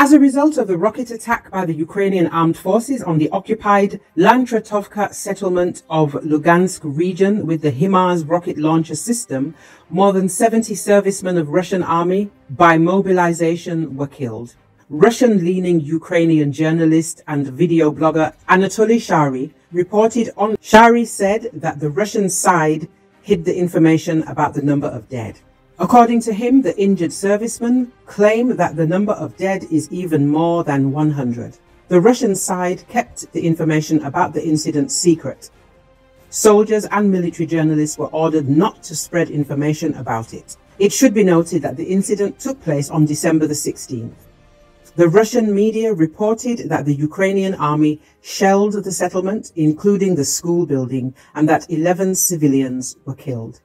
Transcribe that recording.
As a result of the rocket attack by the Ukrainian armed forces on the occupied Lantratovka settlement of Lugansk region with the HIMARS rocket launcher system, more than 70 servicemen of Russian army by mobilization were killed. Russian-leaning Ukrainian journalist and video blogger Anatoly Shari reported on Shary said that the Russian side hid the information about the number of dead. According to him, the injured servicemen claim that the number of dead is even more than 100. The Russian side kept the information about the incident secret. Soldiers and military journalists were ordered not to spread information about it. It should be noted that the incident took place on December the 16th. The Russian media reported that the Ukrainian army shelled the settlement, including the school building, and that 11 civilians were killed.